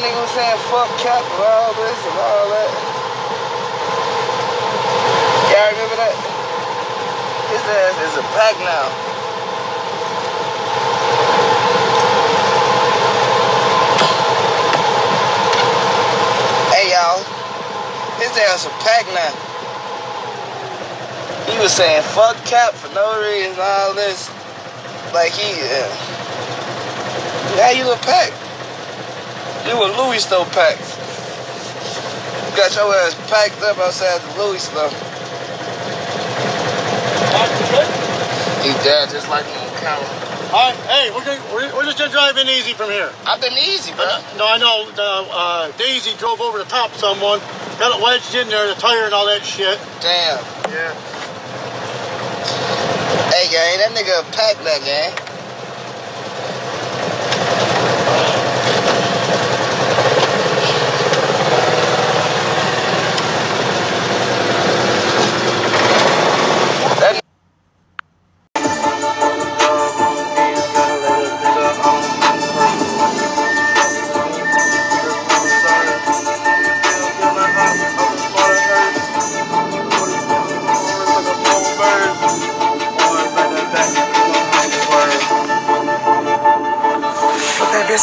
nigga was saying fuck cap and all this and all that. Y'all remember that? His ass is a pack now. Hey y'all, his ass a pack now. He was saying fuck cap for no reason, all this. Like he, uh, yeah, you a pack. You a Louis store pack. Got your ass packed up outside the Louis store. He died just like him on camera. All right, hey, we're, gonna, we're, we're just gonna drive in easy from here. I've been easy, bro. No, I know the, uh, Daisy drove over the top of someone, got it wedged in there, the tire and all that shit. Damn. Yeah. Hey, gang, that nigga packed that, gang.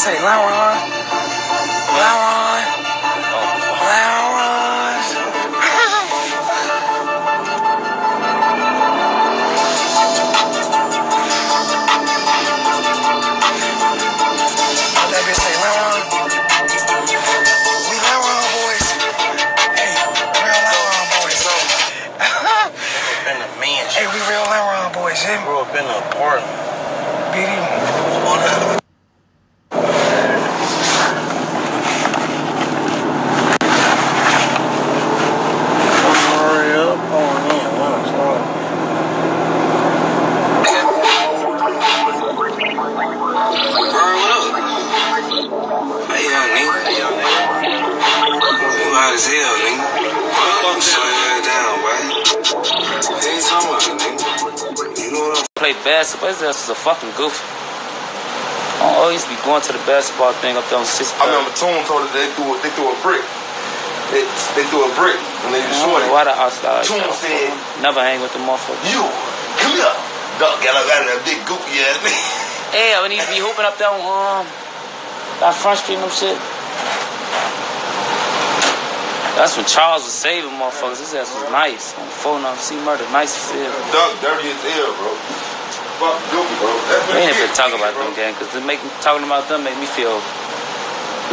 Say? Lamron? What that bitch say? Lamron? We Lamron boys. Hey, real Lamron boys. in the mansion. Hey, we real Lamron boys, yeah? Grew up in an apartment. BD. His ass is a fucking goofy. I always be going to the basketball thing up there on six. I remember Toon told us they threw a, they threw a brick. They, they threw a brick when they was shorty. Why the outside? Toon said, Never hang with the motherfucker. "You come here." Dog got up out of that big goofy ass nigga. Yeah, when he be hooping up there on um, that front street and them shit. That's when Charles was saving motherfuckers. His ass was nice. On phone, on C murder, nice as hell. Dog dirty as hell, bro. Fuck goofy, bro. That's We ain't even talk about them gang, cause they make talking about them make me feel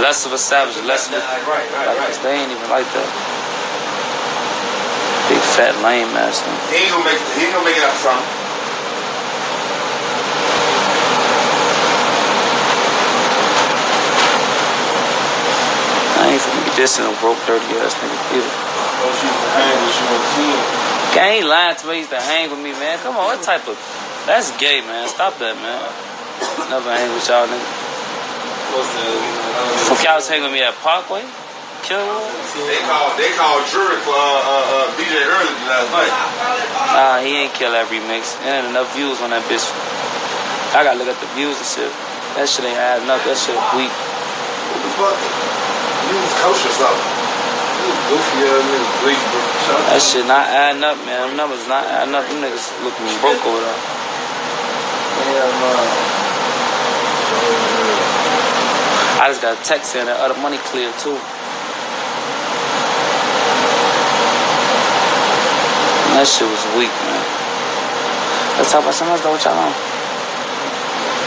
less of a savage, less of a Right, right, like right. 'cause they ain't even like that. Big fat lame ass thing. He ain't gonna make. He ain't gonna make it out something. I ain't finna be dissing a broke, dirty ass nigga either. She was hang with you on team. Gang ain't lying to me. He used to hang with me, man. Come on, what type of? That's gay, man. Stop that, man. Never hang with y'all niggas. What's? Fuck y'all was hanging with me at Parkway. Kill They called. They called jury for uh, uh, uh, DJ early last night. Nah, he ain't kill that remix. Ain't enough views on that bitch. I gotta look at the views and shit. That shit ain't adding up. That shit weak. What the fuck? You was coach or something. You was goofy ass nigga, bleach, bro. Shut up. That shit not adding up, man. Them numbers not adding up. Them niggas looking broke over there. Hell no. I just got a text saying that other money clear too. And that shit was weak, man. Let's talk about something else though. What y'all on?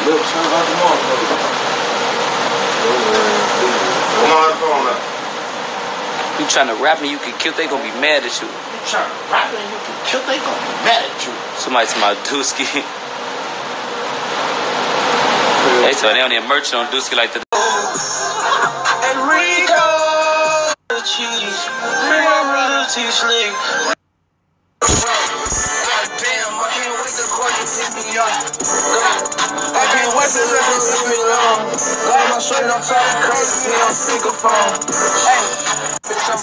Look, son, out the motherfucker. Come on, the phone up. You trying to rap and you can kill, they gonna be mad at you. You trying to rap it and you can kill, they gonna be mad at you. Somebody to my Dusky. they told they only a merchant on Dusky like the Enrico! Cheese. Bring my brother. Goddamn, I can't wait to call you pick me up. I can't wait to let you leave me alone. Got my shirt on top, crazy on speakerphone. Hey, bitch, I'm breaking. On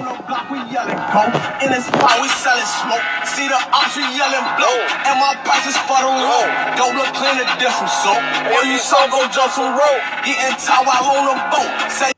the block, we yelling, go. In this spot, we selling smoke. See the ops, we yelling blow. And my price is for the road. Go look clean the difference, so. Or you saw go jump some rope. Eating while on a boat. Say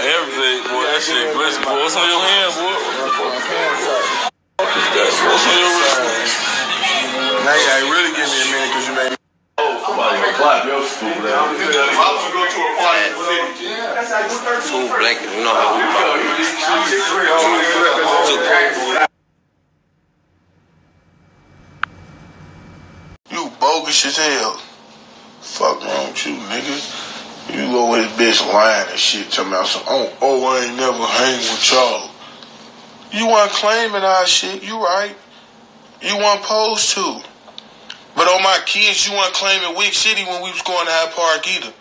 everything, boy. That shit glitzy, boy. What's on your hand, boy? What's on your wrist? Now you ain't really give me a minute because you made me. Two blanket, you know how we You bogus as hell. Fuck wrong with you, nigga. You go with this bitch lying and shit, talking about some, oh, oh, I ain't never hang with y'all. You weren't claiming our shit, you right. You weren't supposed to. But on my kids, you weren't claiming Wick City when we was going to Hyde Park either.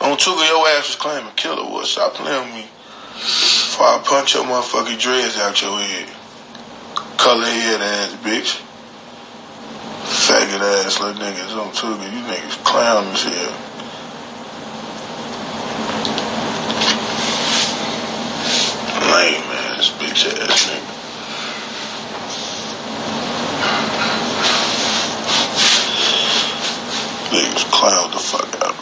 On Tooka, your ass was claiming Killer was. Stop playing with me. Before I punch your motherfucking dreads out your head. Color head ass bitch. Faggot ass little niggas on Tooka. You niggas clown as hell. Lame ass bitch ass nigga. Niggas clown the fuck out.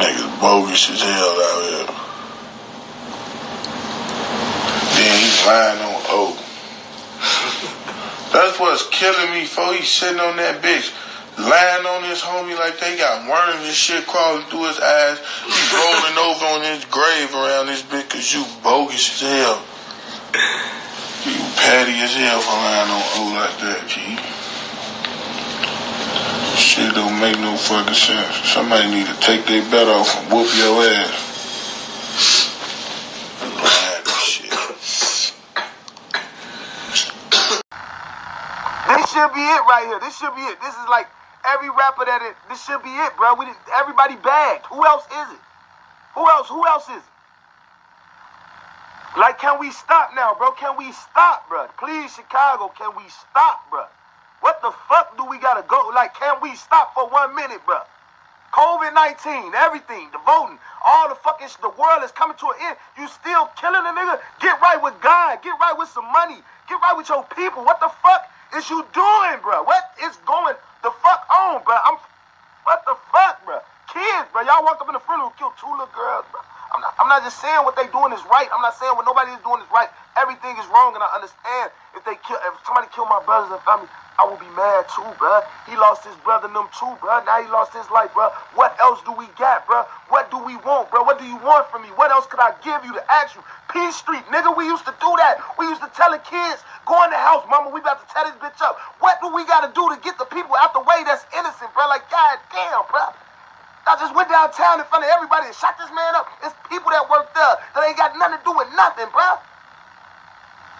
Niggas bogus as hell out here. Then he's lying on O. That's what's killing me, for he's sitting on that bitch, lying on his homie like they got worms and shit crawling through his eyes. He's rolling over on his grave around this bitch cause you bogus as hell. You patty as hell for lying on O like that, G. Shit don't make no fucking sense. Somebody need to take their bet off and whoop your ass. Lying shit. This should be it right here. This should be it. This is like every rapper that it. This should be it, bro. We everybody bagged. Who else is it? Who else? Who else is it? Like, can we stop now, bro? Can we stop, bro? Please, Chicago, can we stop, bro? What the fuck do we gotta go? Like, can we stop for one minute, bro? COVID 19, everything, the voting, all the fucking sh- the world is coming to an end. You still killing a nigga? Get right with God. Get right with some money. Get right with your people. What the fuck is you doing, bro? What is going the fuck on, bro? I'm, what the fuck, bro? Kids, bro. Y'all walk up in the funeral, kill two little girls, bro. I'm not, I'm not just saying what they doing is right. I'm not saying what nobody is doing is right. Everything is wrong, and I understand if they kill, if somebody kill my brothers and family, I will be mad too, bro. He lost his brother and them too, bro. Now he lost his life, bro. What else do we got, bro? What do we want, bro? What do you want from me? What else could I give you to ask you? Peace Street, nigga, we used to do that. We used to tell the kids, go in the house, mama, we about to tear this bitch up. What do we gotta do to get the people out the way that's innocent, bro? Like, god damn, bro. I just went downtown in front of everybody and shot this man up. It's people that work there that ain't got nothing to do with nothing, bro.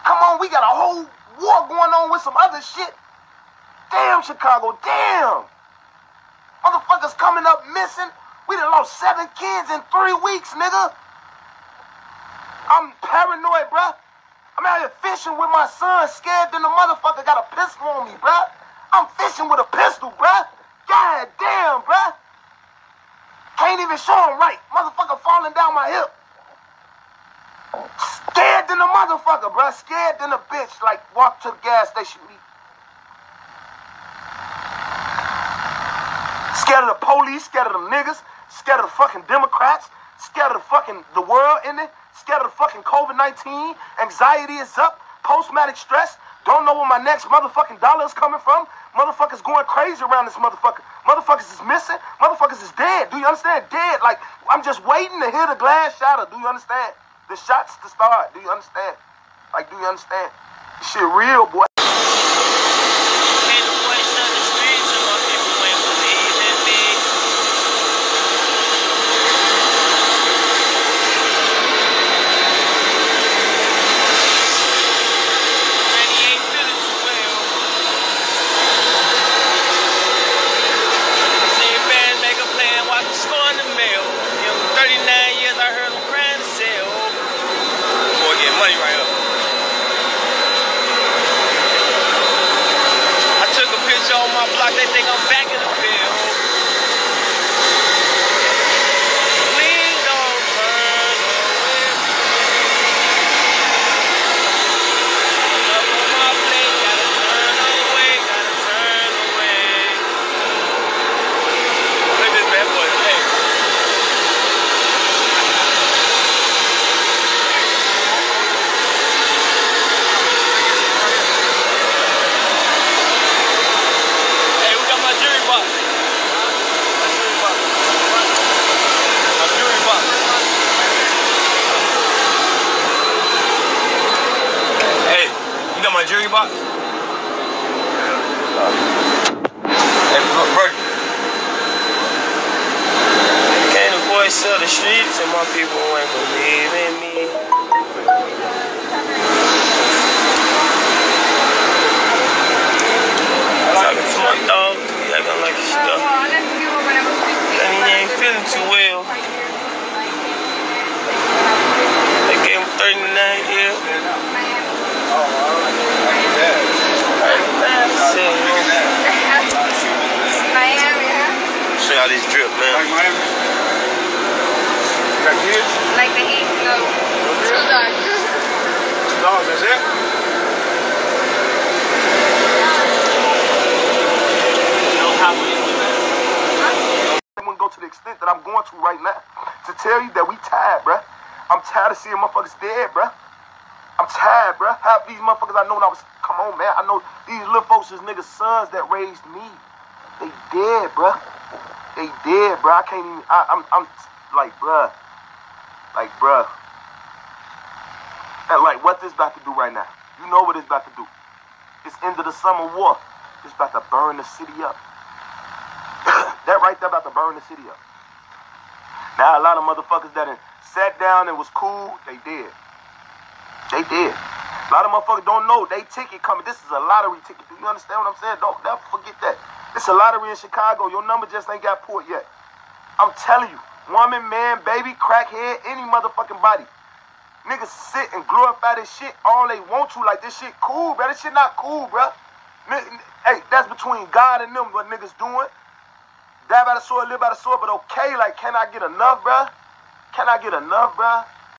Come on, we got a whole war going on with some other shit. Damn, Chicago, damn. Motherfuckers coming up missing. We done lost seven kids in three weeks, nigga. I'm paranoid, bruh. I'm out here fishing with my son, scared than the motherfucker got a pistol on me, bruh. I'm fishing with a pistol, bruh. God damn, bruh. Can't even show him right. Motherfucker falling down my hip. Scared than a motherfucker, bruh. Scared than a bitch. Like, walk to the gas station. Scared of the police, scared of the niggas, scared of the fucking Democrats, scared of the fucking the world in it, scared of the fucking COVID-19. Anxiety is up, post-traumatic stress. Don't know where my next motherfucking dollar is coming from. Motherfuckers going crazy around this motherfucker. Motherfuckers is missing. Motherfuckers is dead. Do you understand? Dead. Like, I'm just waiting to hear the glass shatter. Do you understand? The shots to start. Do you understand? Like, do you understand? Shit real, boy. Ain't no place on the streets and my people ain't believe in me. Man, he ain't feeling too well. See a band make a plan, watch the score in the mail. You know, 39 years I heard him crying to sell. Boy, getting money right up. I took a picture on my block, they think I'm back in the field. Please don't turn away. Up on my plate, gotta turn away, gotta turn away. Look at this bad boy, hey. Hey, we got my jury box. My jury box. My jury box. Hey, you got my jury box? Hey, look, bro. Can the boys sell the streets and my people ain't believe in me? Talking to my dog, he acting like he's stuck. And he ain't feeling too well. They gave him 39 years. Miami, huh? Show y'all this drip, man. Like the heat? No. Too dark. Dogs, that's it? I wouldn't go to the extent that I'm going to right now to tell you that we tired, bruh. I'm tired of seeing motherfuckers dead, bruh. I'm tired, bruh. Half these motherfuckers I know when I was, come on, man. I know these little folks is niggas' sons that raised me. They dead, bruh. They dead, bruh. I can't even, I, I'm, I'm like, bruh. Like, bruh. And like, what this about to do right now? You know what it's about to do. It's end of the summer war. It's about to burn the city up. that right there about to burn the city up. Now a lot of motherfuckers that sat down and was cool, they did. They did. A lot of motherfuckers don't know they ticket coming. This is a lottery ticket. Do you understand what I'm saying? Don't never forget that. It's a lottery in Chicago. Your number just ain't got pulled yet. I'm telling you, woman, man, baby, crackhead, any motherfucking body. Niggas sit and glorify this shit all they want to. Like this shit cool, bro. This shit not cool, bro. Hey, that's between God and them what niggas doing. Die by the sword, live by the sword, but okay, like, can I get enough, bruh? Can I get enough, bruh?